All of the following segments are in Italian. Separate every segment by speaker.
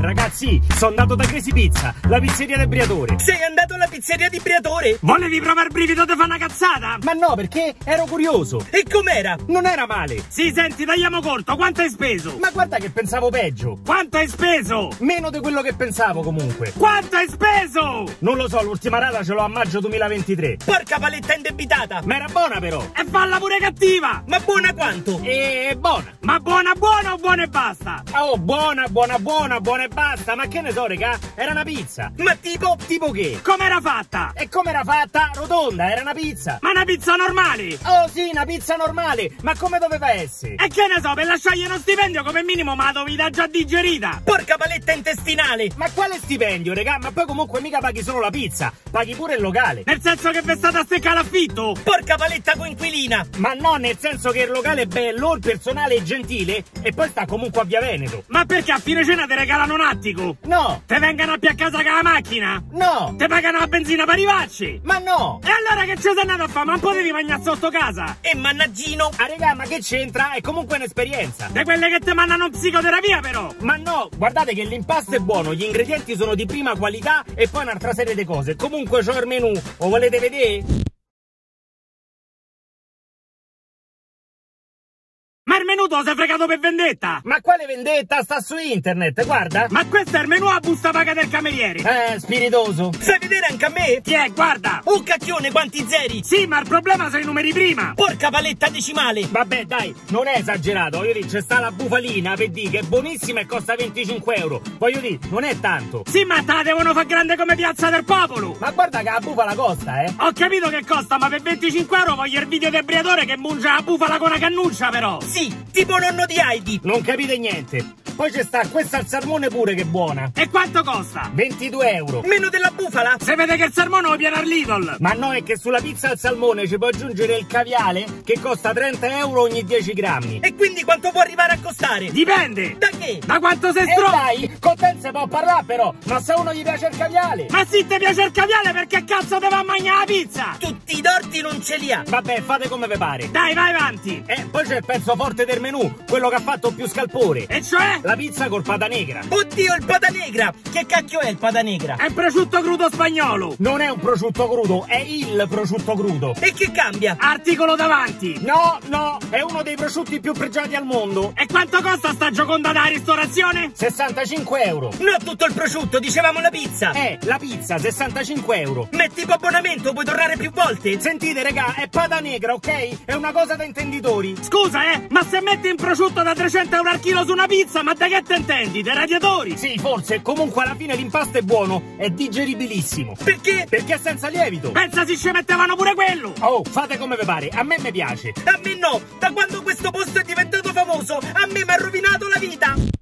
Speaker 1: Ragazzi, sono andato da Crazy Pizza, la pizzeria del Briatore.
Speaker 2: Sei andato alla pizzeria di Briatore?
Speaker 1: Volevi provare il brivido di fare una cazzata? Ma no, perché ero curioso.
Speaker 2: E com'era?
Speaker 1: Non era male.
Speaker 3: Sì, senti, tagliamo corto, quanto hai speso?
Speaker 1: Ma guarda che pensavo peggio.
Speaker 3: Quanto hai speso?
Speaker 1: Meno di quello che pensavo comunque.
Speaker 3: Quanto hai speso?
Speaker 1: Non lo so, l'ultima rata ce l'ho a maggio 2023.
Speaker 2: Porca paletta indebitata!
Speaker 1: Ma era buona però.
Speaker 3: E falla pure cattiva!
Speaker 2: Ma buona quanto?
Speaker 1: E buona.
Speaker 3: Ma buona buona o buona e basta?
Speaker 1: Oh, buona, buona, buona, buona e basta. Ma che ne so, regà? Era una pizza.
Speaker 2: Ma tipo...
Speaker 1: Tipo che?
Speaker 3: Com'era fatta?
Speaker 1: E come era fatta? Rotonda, era una pizza.
Speaker 3: Ma una pizza normale?
Speaker 1: Oh sì, una pizza normale. Ma come doveva essere?
Speaker 3: E che ne so, per lasciargli uno stipendio come minimo ma la dovevi già digerita.
Speaker 2: Porca paletta intestinale!
Speaker 1: Ma quale stipendio, regà? Ma poi comunque mica paghi solo la pizza. Paghi pure il locale.
Speaker 3: Nel senso che vi state a steccare l'affitto?
Speaker 2: Porca paletta coinquilina!
Speaker 1: Ma no, nel senso che il locale è bello, il personale è gentile e poi sta comunque a Via Veneto.
Speaker 3: Ma perché a fine cena ti regalano un attico?
Speaker 1: No,
Speaker 3: Te vengano a più a casa con la macchina?
Speaker 1: no,
Speaker 3: Te pagano la benzina per arrivarci?
Speaker 1: ma no.
Speaker 3: E allora che ci sei andato a fare? Ma non potevi mangiare sotto casa?
Speaker 2: E mannaggino!
Speaker 1: Ah, regà, ma che c'entra? È comunque un'esperienza.
Speaker 3: De quelle che ti mandano psicoterapia però!
Speaker 1: Ma no, guardate che l'impasto è buono, gli ingredienti sono di prima qualità e poi un'altra serie di cose. Comunque c'ho il menù, lo volete vedere?
Speaker 3: Lo sei fregato per vendetta!
Speaker 1: Ma quale vendetta? Sta su internet, guarda.
Speaker 3: Ma questo è il menù a busta paga del cameriere!
Speaker 1: Eh, spiritoso.
Speaker 2: Sai vedere anche a me?
Speaker 3: Chi è? Guarda!
Speaker 2: Oh cacchione, quanti zeri!
Speaker 3: Sì, ma il problema sono i numeri prima!
Speaker 2: Porca paletta decimale!
Speaker 1: Vabbè, dai, non è esagerato. Voglio dire, c'è sta la bufalina, per dire che è buonissima e costa 25 euro. Voglio dire, non è tanto.
Speaker 3: Sì, ma te la devono far grande come Piazza del Popolo!
Speaker 1: Ma guarda che la bufala costa, eh.
Speaker 3: Ho capito che costa, ma per 25 euro voglio il video del briatore che mungia la bufala con una cannuccia, però!
Speaker 2: Sì, tipo nonno di Heidi!
Speaker 1: Non capite niente. Poi c'è sta questa al salmone pure che è buona.
Speaker 3: E quanto costa?
Speaker 1: 22 euro.
Speaker 2: Meno della bufala?
Speaker 3: Se vede che il sermone lo piena all'Idol!
Speaker 1: Ma no, è che sulla pizza al salmone ci puoi aggiungere il caviale che costa 30 euro ogni 10 grammi.
Speaker 2: E quindi quanto può arrivare a costare?
Speaker 3: Dipende!
Speaker 2: Da che?
Speaker 3: Da quanto sei
Speaker 1: E
Speaker 3: stronzo!
Speaker 1: dai, con te non si può parlare però, ma se a uno gli piace il caviale.
Speaker 3: Ma sì, ti piace il caviale perché cazzo te va a mangiare la pizza?
Speaker 2: Tutti i torti non ce li ha!
Speaker 1: Vabbè, fate come vi pare.
Speaker 3: Dai, vai avanti!
Speaker 1: E poi c'è il pezzo forte del menù, quello che ha fatto più scalpore.
Speaker 3: E cioè?
Speaker 1: La pizza col pata negra.
Speaker 2: Oddio, il pada negra! Che cacchio è il pada negra?
Speaker 3: È prosciutto crudo spagnolo!
Speaker 1: Non è un prosciutto crudo, è il prosciutto crudo.
Speaker 2: E che cambia?
Speaker 3: Articolo davanti!
Speaker 1: No, no, è uno dei prosciutti più pregiati al mondo.
Speaker 3: E quanto costa sta gioconda da ristorazione?
Speaker 1: 65 euro.
Speaker 2: No, tutto il prosciutto, dicevamo la pizza!
Speaker 1: Eh, la pizza, 65 euro.
Speaker 2: Ma è tipo abbonamento, puoi tornare più volte?
Speaker 1: Sentite, regà, è pata negra, ok? È una cosa da intenditori.
Speaker 3: Scusa, eh, ma se metti un prosciutto da 300 euro al chilo su una pizza, ma da che te intendi? Dei radiatori?
Speaker 1: Sì, forse, comunque alla fine l'impasto è buono, è digeribilissimo.
Speaker 2: Perché?
Speaker 1: Perché è senza lievito.
Speaker 3: Pensa se ci mettevano pure quello!
Speaker 1: Oh, fate come vi pare, a me mi piace.
Speaker 2: A me no! Da quando questo posto è diventato famoso, a me mi ha rovinato la vita!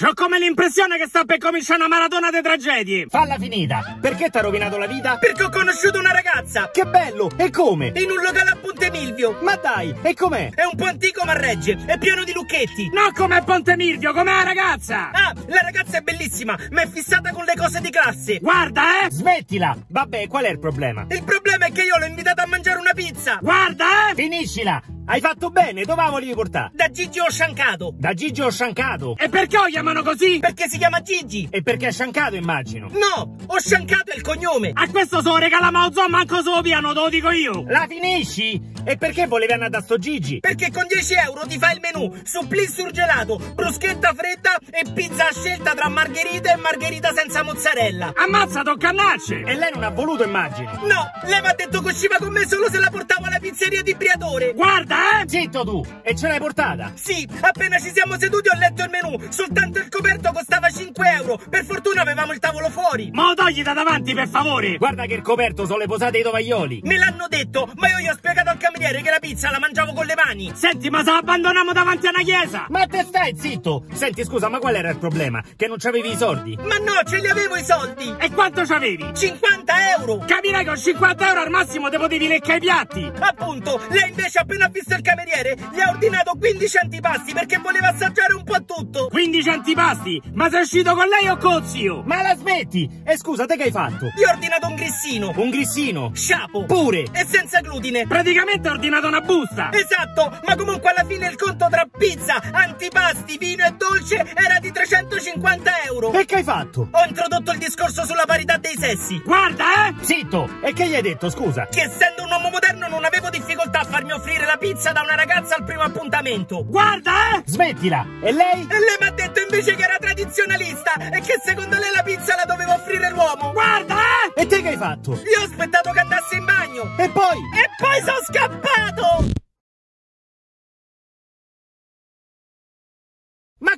Speaker 3: C'ho come l'impressione che sta per cominciare una maratona di tragedie!
Speaker 1: Falla finita. Perché ti ha rovinato la vita?
Speaker 2: Perché ho conosciuto una ragazza!
Speaker 1: Che bello! E come?
Speaker 2: In un locale a Ponte Milvio!
Speaker 1: Ma dai, e com'è?
Speaker 2: È un po' antico ma regge, è pieno di lucchetti!
Speaker 3: No come Ponte Milvio, come la ragazza!
Speaker 2: Ah, la ragazza è bellissima, ma è fissata con le cose di classe!
Speaker 3: Guarda, eh!
Speaker 1: Smettila! Vabbè, qual è il problema?
Speaker 2: Il problema è che io l'ho invitata a mangiare una pizza!
Speaker 3: Guarda, eh!
Speaker 1: Finiscila! Hai fatto bene, dove volevi portare?
Speaker 2: Da Gigi ho sciancato!
Speaker 1: Da Gigi ho sciancato.
Speaker 3: E perché lo chiamano così?
Speaker 2: Perché si chiama Gigi!
Speaker 1: E perché è sciancato, immagino.
Speaker 2: No, ho sciancato il cognome!
Speaker 3: A questo se lo regala Maozzo, manco se lo piano, te lo dico io!
Speaker 1: La finisci? E perché volevi andare da sto Gigi?
Speaker 2: Perché con 10 euro ti fai il menù, supplì surgelato, bruschetta fredda e pizza a scelta tra margherita e margherita senza mozzarella!
Speaker 3: Ammazza, tocca a nacce!
Speaker 1: E lei non ha voluto, immagino.
Speaker 2: No, lei mi ha detto che usciva con me solo se la portavo alla pizzeria di Briatore!
Speaker 3: Guarda, eh!
Speaker 1: Zitto tu! E ce l'hai portata?
Speaker 2: Sì, appena ci siamo seduti ho letto il menù, soltanto il coperto costava 5 euro, per fortuna avevamo il tavolo fuori!
Speaker 3: Ma lo togli da davanti, per favore!
Speaker 1: Guarda che il coperto sono le posate dei tovaglioli.
Speaker 2: Me l'hanno detto, ma io gli ho spiegato al cameriere che la pizza la mangiavo con le mani!
Speaker 3: Senti, ma se la abbandoniamo davanti a una chiesa!
Speaker 1: Ma te stai zitto! Senti, scusa, ma qual era il problema? Che non c'avevi i soldi?
Speaker 2: Ma no, ce li avevo i soldi!
Speaker 3: E quanto c'avevi?
Speaker 2: 50 euro!
Speaker 3: Capirai che con 50 euro al massimo te potevi leccare i piatti!
Speaker 2: Appunto, lei invece appena visto il cameriere gli ha ordinato 15 antipasti perché voleva assaggiare un po' tutto!
Speaker 3: 15 antipasti! Ma sei uscito con lei o con zio?
Speaker 1: Ma la smetti! E scusa, te che hai fatto?
Speaker 2: Gli ho ordinato un grissino,
Speaker 1: Un grissino?
Speaker 2: sciapo
Speaker 1: Pure!
Speaker 2: e senza glutine!
Speaker 3: Praticamente praticamente ho ordinato una busta!
Speaker 2: Esatto, ma comunque alla fine il conto tra pizza, antipasti, vino e dolce era di 350 euro!
Speaker 1: E che hai fatto?
Speaker 2: Ho introdotto il discorso sulla parità dei sessi!
Speaker 3: Guarda, eh!
Speaker 1: Zitto! E che gli hai detto, scusa?
Speaker 2: Che essendo un uomo moderno non avevo difficoltà a farmi offrire la pizza da una ragazza al primo appuntamento!
Speaker 3: Guarda, eh!
Speaker 1: Smettila! E lei?
Speaker 2: E lei mi ha detto invece che era tradizionalista e che secondo lei la pizza la dovevo offrire l'uomo!
Speaker 3: Guarda, eh!
Speaker 1: E te che hai fatto?
Speaker 2: Io ho aspettato che andasse in bagno!
Speaker 1: E poi?
Speaker 2: E poi sono scappato!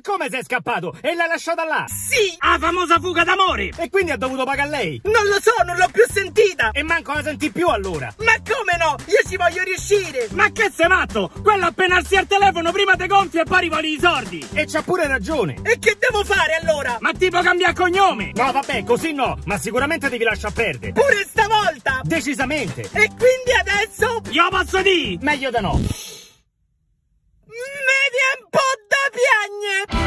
Speaker 1: Come sei scappato? E l'hai lasciata là?
Speaker 2: Sì!
Speaker 3: La famosa fuga d'amore!
Speaker 1: E quindi ha dovuto pagare lei?
Speaker 2: Non lo so, non l'ho più sentita!
Speaker 1: E manco la senti più allora!
Speaker 2: Ma come no? Io ci voglio riuscire!
Speaker 3: Ma che sei matto? Quello appena alzi al telefono prima te gonfia e poi rivoli i sordi!
Speaker 1: E c'ha pure ragione!
Speaker 2: E che devo fare allora?
Speaker 3: Ma tipo cambia cognome!
Speaker 1: No, vabbè, così no, ma sicuramente devi lasciar perdere!
Speaker 2: Pure stavolta!
Speaker 1: Decisamente!
Speaker 2: E quindi adesso?
Speaker 3: Io posso dire!
Speaker 1: Meglio da no! Pianie.